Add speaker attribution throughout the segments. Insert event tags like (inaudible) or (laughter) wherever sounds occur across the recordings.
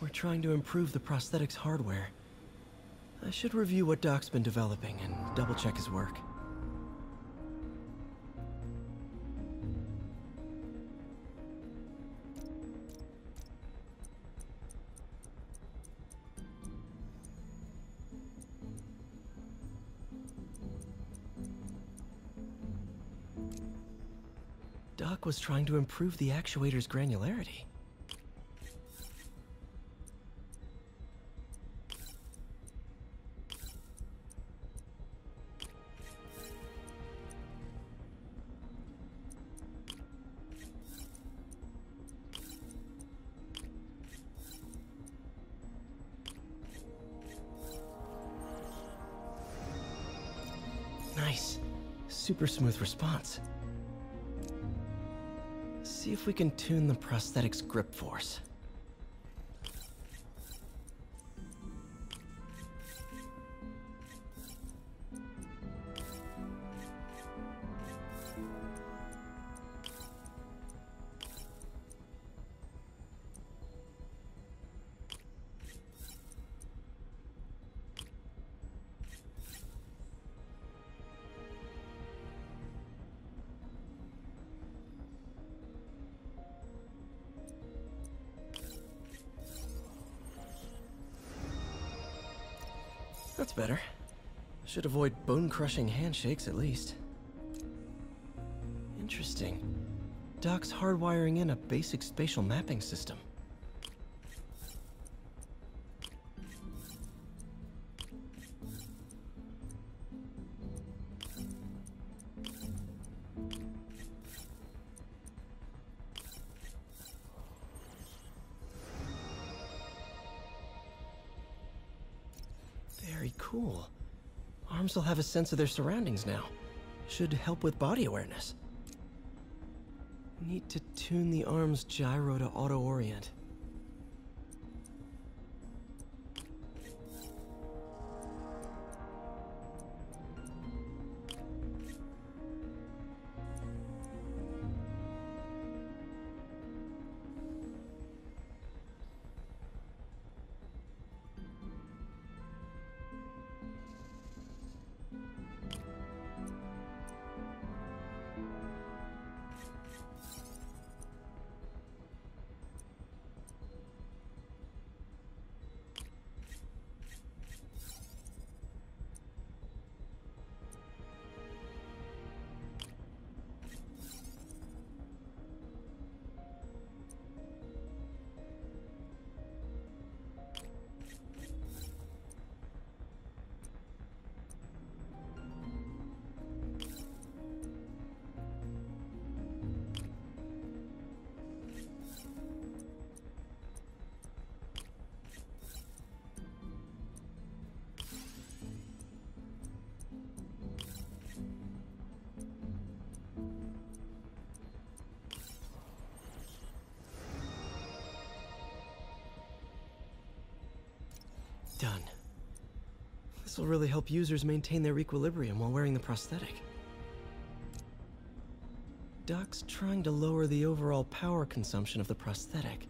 Speaker 1: We're trying to improve the prosthetics hardware. I should review what Doc's been developing and double check his work. Doc was trying to improve the actuator's granularity. Nice. Super smooth response. See if we can tune the prosthetic's grip force. That's better. Should avoid bone-crushing handshakes at least. Interesting. Doc's hardwiring in a basic spatial mapping system. Very cool. Arms will have a sense of their surroundings now. Should help with body awareness. Need to tune the arm's gyro to auto-orient. Done. This will really help users maintain their equilibrium while wearing the prosthetic. Doc's trying to lower the overall power consumption of the prosthetic.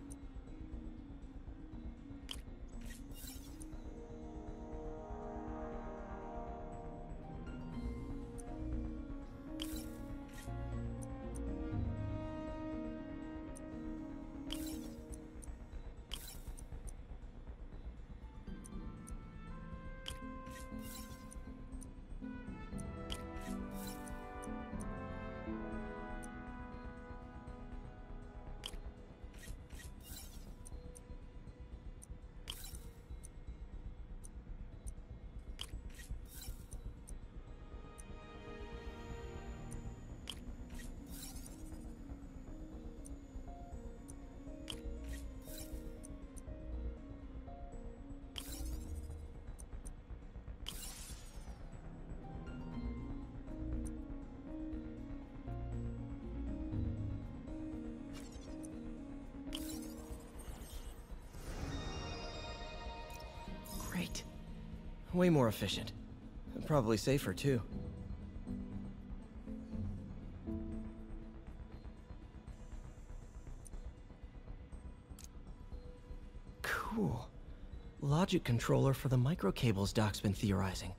Speaker 1: Way more efficient. And probably safer, too. Cool. Logic controller for the microcables Doc's been theorizing.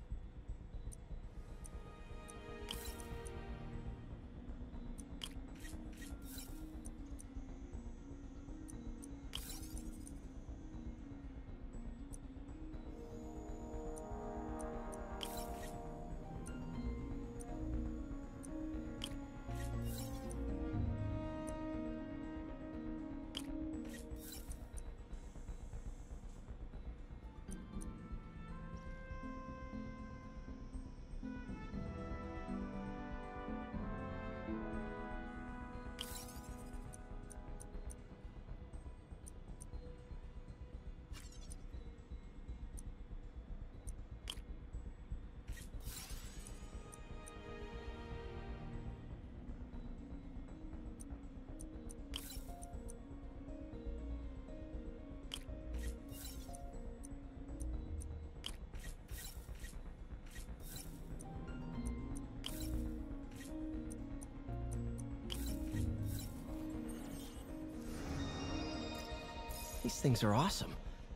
Speaker 1: These things are awesome.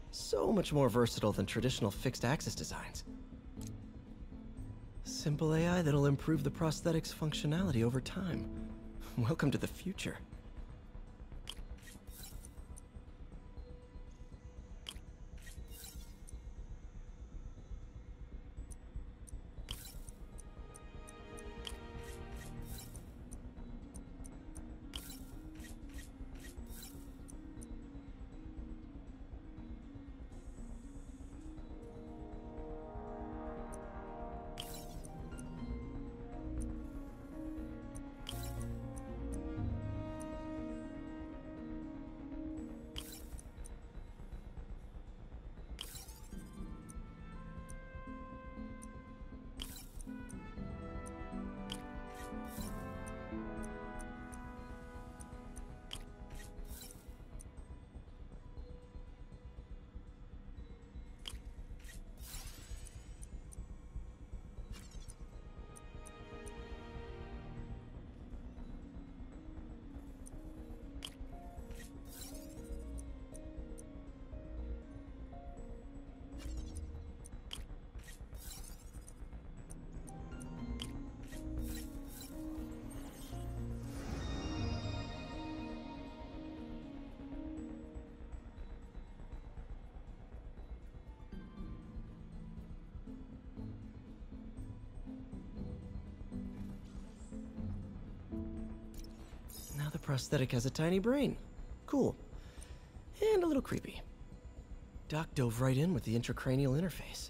Speaker 1: So much more versatile than traditional fixed axis designs. Simple AI that'll improve the prosthetic's functionality over time. (laughs) Welcome to the future. The prosthetic has a tiny brain. Cool. And a little creepy. Doc dove right in with the intracranial interface.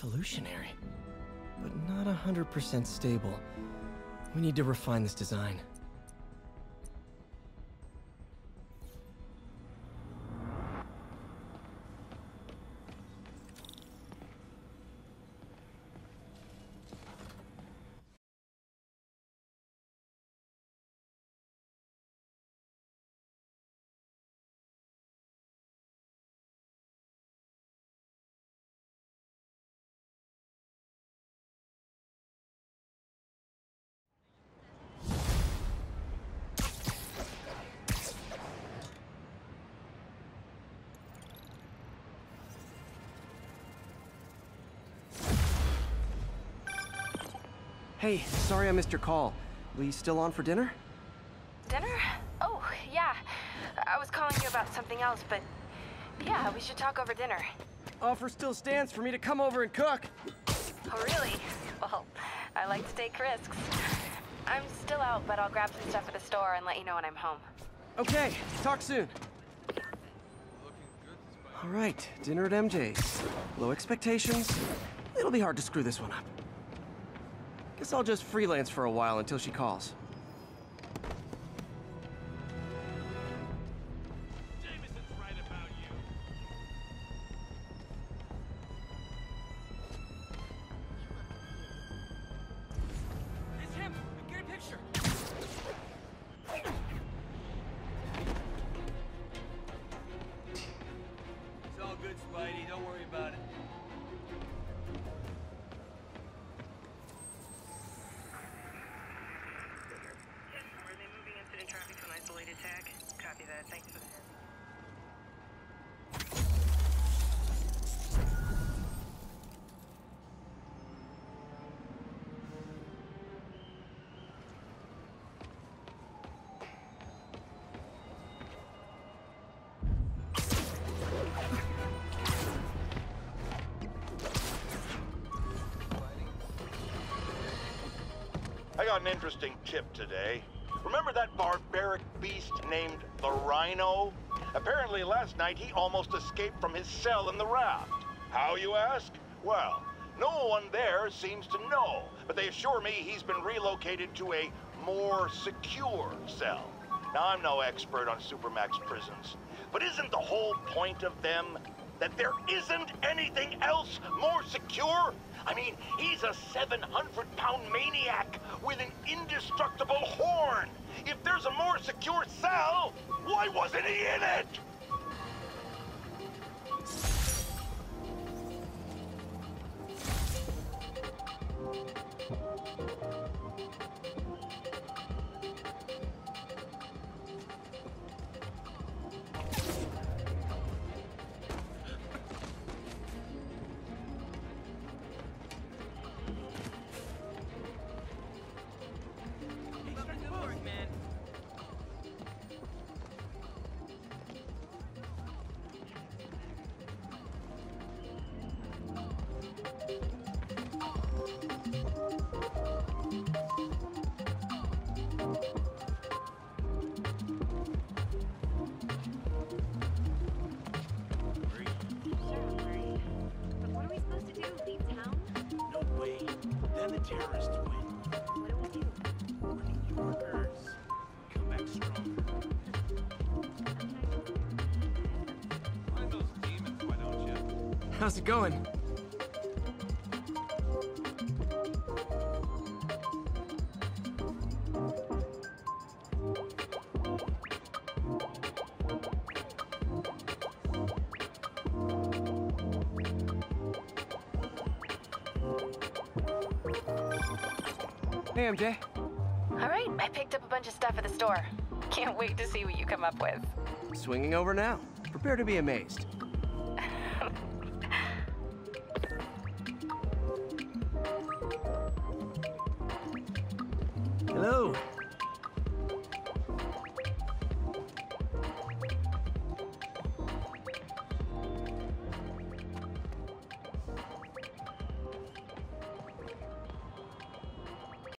Speaker 1: Revolutionary, but not 100% stable. We need to refine this design. Hey, sorry I missed your call. You still on for dinner?
Speaker 2: Dinner? Oh, yeah. I was calling you about something else, but yeah, we should talk over dinner.
Speaker 1: Offer still stands for me to come over and cook.
Speaker 2: Oh, really? Well, I like to take risks. I'm still out, but I'll grab some stuff at the store and let you know when I'm home.
Speaker 1: Okay, talk soon. All right, dinner at MJ's. Low expectations. It'll be hard to screw this one up. Guess I'll just freelance for a while until she calls.
Speaker 3: An
Speaker 4: interesting tip today. Remember that barbaric beast named the Rhino? Apparently last night he almost escaped from his cell in the raft. How, you ask? Well, no one there seems to know, but they assure me he's been relocated to a more secure cell. Now, I'm no expert on Supermax prisons, but isn't the whole point of them that there isn't anything else more secure? I mean, he's a 700 pound maniac with an indestructible horn. If there's a more secure cell, why wasn't he in it?
Speaker 5: Win.
Speaker 6: What do we do?
Speaker 5: We're. Come back stronger. Find those demons, why don't you?
Speaker 1: How's it going? Hey, MJ.
Speaker 2: All right, I picked up a bunch of stuff at the store. Can't wait to see what you come up with.
Speaker 1: Swinging over now. Prepare to be amazed. Hello.